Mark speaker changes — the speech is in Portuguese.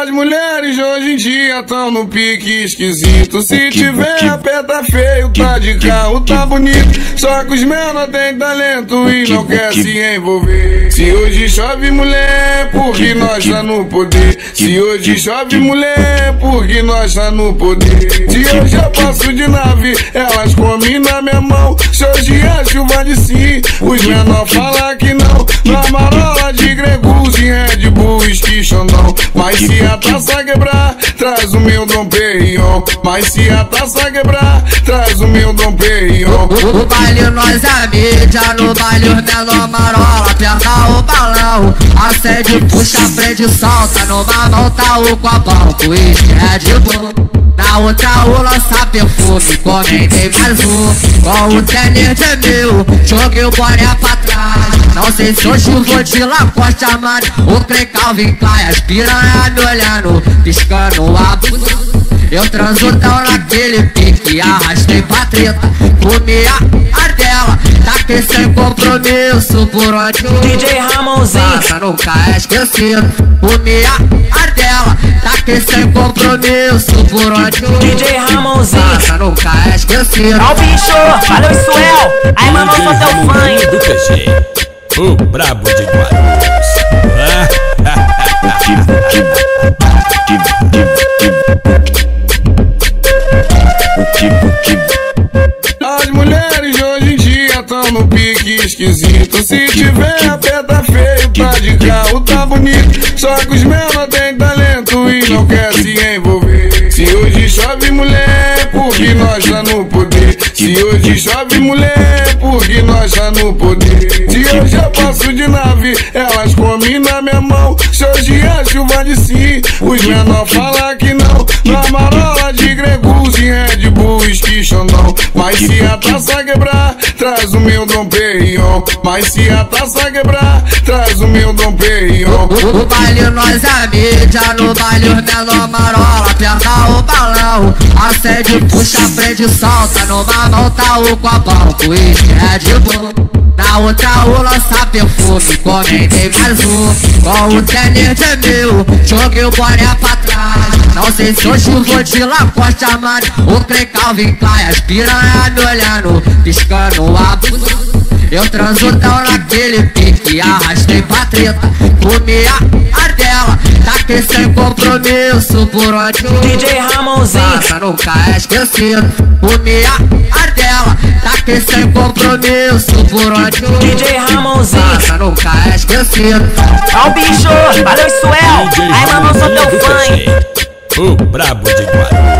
Speaker 1: As mulheres hoje em dia tão no pique esquisito. Se tiver a pé tá feio, tá de carro, tá bonito. Só que os menores têm talento e não quer se envolver. Se hoje chove mulher, porque nós tá no poder. Se hoje chove mulher, porque nós tá no poder. Se hoje eu passo de nave, elas comem na minha mão. Se hoje é chuva de sim, os menores falam que não. Na marola de Gregus e Red Bull, esqui Mas se a taça quebrar, traz o meu Dom Perignon. Mas se a taça quebrar, traz o meu Dom Perignon.
Speaker 2: O baile nós é mídia, no baile os menor marola, aperta o balão. Acende, puxa, prende, solta, numa mão tá o copão, com é bom. Na outra o lança perfume, comentei mais um Com o tênis de mil, joguei o boné pra trás se vou de Lacoste, mano O Clay Calvin Klein, as piranha me olhando Piscando a bunda. Eu transo tão naquele pique, arrastei pra treta Comi a ardela, taquei sem compromisso Por onde o
Speaker 3: DJ Ramonzinho.
Speaker 2: Passa nunca é esquecido. Comi a ardela, taquei sem compromisso Por onde o
Speaker 3: DJ Ramonzinho.
Speaker 2: Passa nunca é esquecido.
Speaker 3: Ó o bicho, valeu Suel, aí mano, sou teu fã
Speaker 4: o brabo de Guarulhos
Speaker 1: As mulheres hoje em dia tão no pique esquisito. Se tiver a pé tá feio, tá de carro, tá bonito. Só que os menores têm talento e não quer se envolver. Se hoje chove mulher, porque nós tá no poder. Se hoje chove mulher, porque nós tá no poder. Se hoje eu passo de nave, elas comem na minha mão. Se hoje é chuva de sim, os menores falam que não. Na Mas se a taça quebrar, traz o meu Dom Perignon. Mas se a taça quebrar, traz o meu Dom Perignon.
Speaker 2: O baile nós é mídia, no baile os menor marola Aperta o balão, acende, puxa, prende, solta Numa mão tá o copão, com é bom na outra o lança perfume, comentei mais um Com o tênis de mil, joguei o boné pra trás. Não sei se hoje vou de Lacoste, mano O Clay Calvin Klein, as piranha me olhando Piscando a bunda. Eu transo tão naquele pique, arrastei pra treta Comi a ardela, taquei sem compromisso Por onde o
Speaker 3: DJ Ramonzinho
Speaker 2: passa nunca é esquecido. Comi a ardela, sem compromisso por ódio.
Speaker 3: DJ Ramonzinho
Speaker 2: Passa, nunca é esquecido
Speaker 3: Ó o bicho, valeu Suel Aí mano, eu sou teu fã
Speaker 4: O brabo de Guarulhos